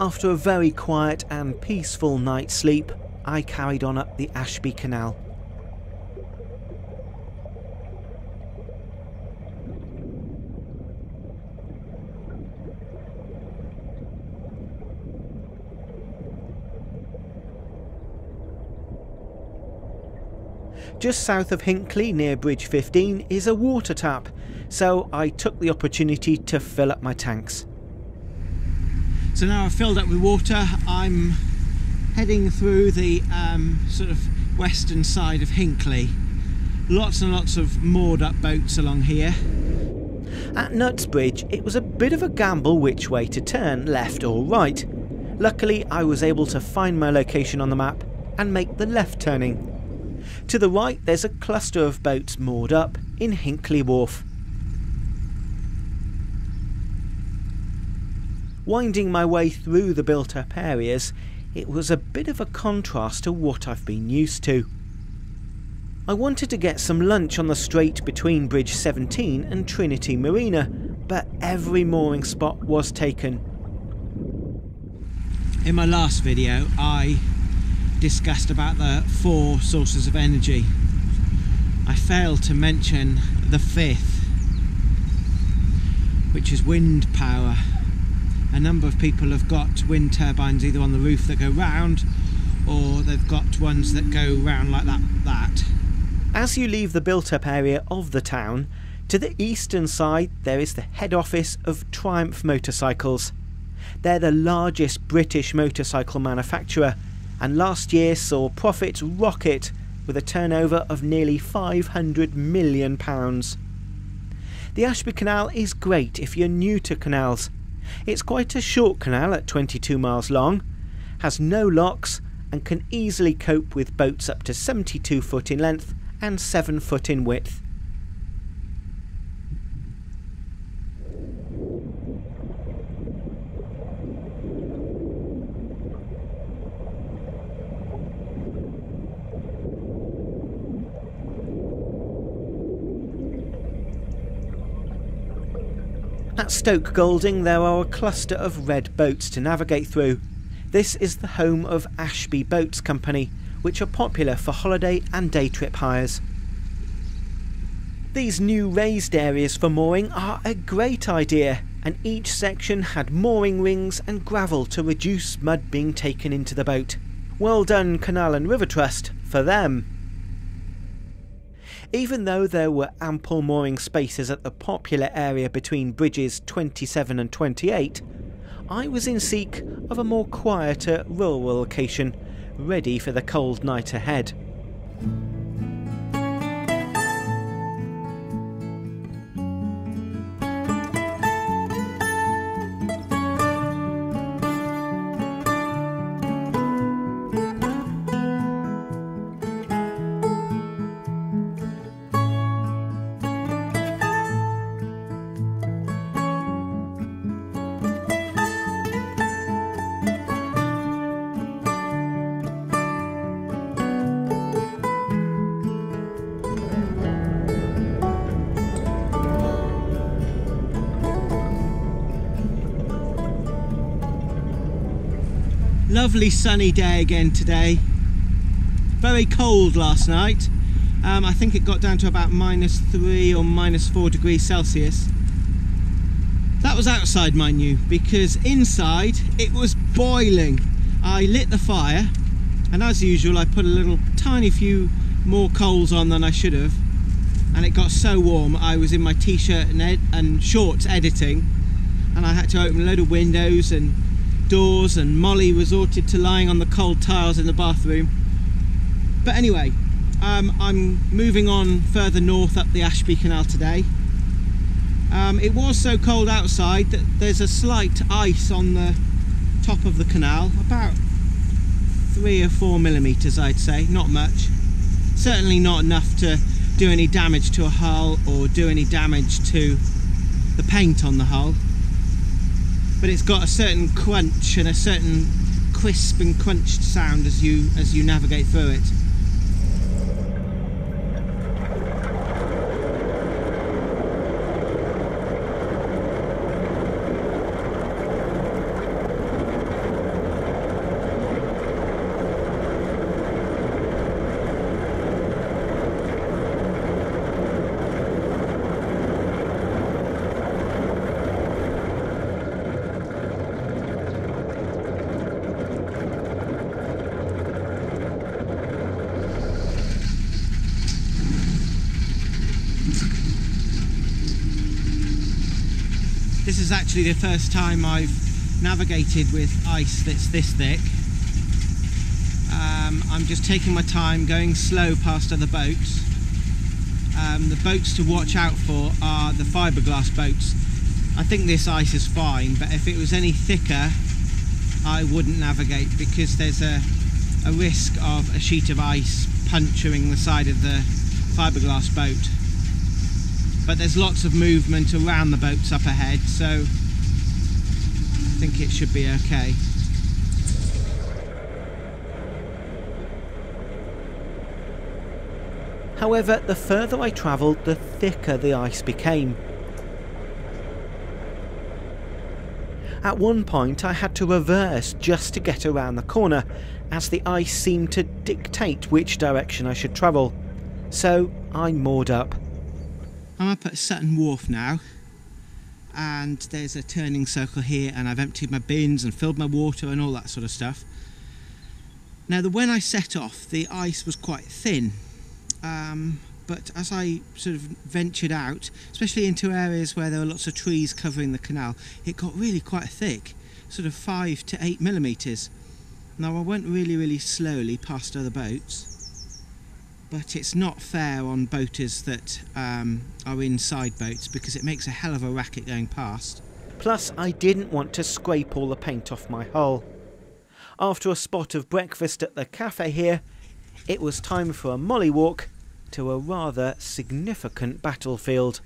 After a very quiet and peaceful night's sleep, I carried on up the Ashby Canal. Just south of Hinckley, near Bridge 15, is a water tap, so I took the opportunity to fill up my tanks. So now I've filled up with water, I'm heading through the um, sort of western side of Hinckley. Lots and lots of moored up boats along here. At Knutsbridge, it was a bit of a gamble which way to turn, left or right. Luckily, I was able to find my location on the map and make the left turning. To the right, there's a cluster of boats moored up in Hinckley Wharf. Winding my way through the built up areas, it was a bit of a contrast to what I've been used to. I wanted to get some lunch on the strait between Bridge 17 and Trinity Marina, but every mooring spot was taken. In my last video, I discussed about the four sources of energy. I failed to mention the fifth, which is wind power. A number of people have got wind turbines either on the roof that go round or they've got ones that go round like that. that. As you leave the built up area of the town, to the eastern side there is the head office of Triumph Motorcycles. They're the largest British motorcycle manufacturer and last year saw profits rocket with a turnover of nearly £500 million. The Ashby Canal is great if you're new to canals. It's quite a short canal at 22 miles long, has no locks, and can easily cope with boats up to 72 foot in length and 7 foot in width. At Stoke Golding, there are a cluster of red boats to navigate through. This is the home of Ashby Boats Company, which are popular for holiday and day trip hires. These new raised areas for mooring are a great idea, and each section had mooring rings and gravel to reduce mud being taken into the boat. Well done, Canal and River Trust, for them. Even though there were ample mooring spaces at the popular area between bridges 27 and 28, I was in seek of a more quieter rural location, ready for the cold night ahead. Lovely sunny day again today. Very cold last night. Um, I think it got down to about minus three or minus four degrees Celsius. That was outside, mind you, because inside it was boiling. I lit the fire, and as usual, I put a little tiny few more coals on than I should have, and it got so warm I was in my t-shirt and, and shorts editing, and I had to open a load of windows and doors and Molly resorted to lying on the cold tiles in the bathroom. But anyway, um, I'm moving on further north up the Ashby Canal today. Um, it was so cold outside that there's a slight ice on the top of the canal, about three or four millimeters I'd say, not much. Certainly not enough to do any damage to a hull or do any damage to the paint on the hull but it's got a certain crunch and a certain crisp and crunched sound as you as you navigate through it. Is actually the first time I've navigated with ice that's this thick. Um, I'm just taking my time, going slow past other boats. Um, the boats to watch out for are the fiberglass boats. I think this ice is fine, but if it was any thicker, I wouldn't navigate because there's a, a risk of a sheet of ice puncturing the side of the fiberglass boat. But there's lots of movement around the boats up ahead, so I think it should be okay. However, the further I travelled, the thicker the ice became. At one point, I had to reverse just to get around the corner, as the ice seemed to dictate which direction I should travel. So I moored up. I'm up at Sutton Wharf now, and there's a turning circle here, and I've emptied my bins and filled my water and all that sort of stuff. Now, the when I set off, the ice was quite thin, um, but as I sort of ventured out, especially into areas where there were lots of trees covering the canal, it got really quite thick, sort of five to eight millimetres. Now, I went really, really slowly past other boats but it's not fair on boaters that um, are inside boats because it makes a hell of a racket going past. Plus, I didn't want to scrape all the paint off my hull. After a spot of breakfast at the cafe here, it was time for a molly walk to a rather significant battlefield.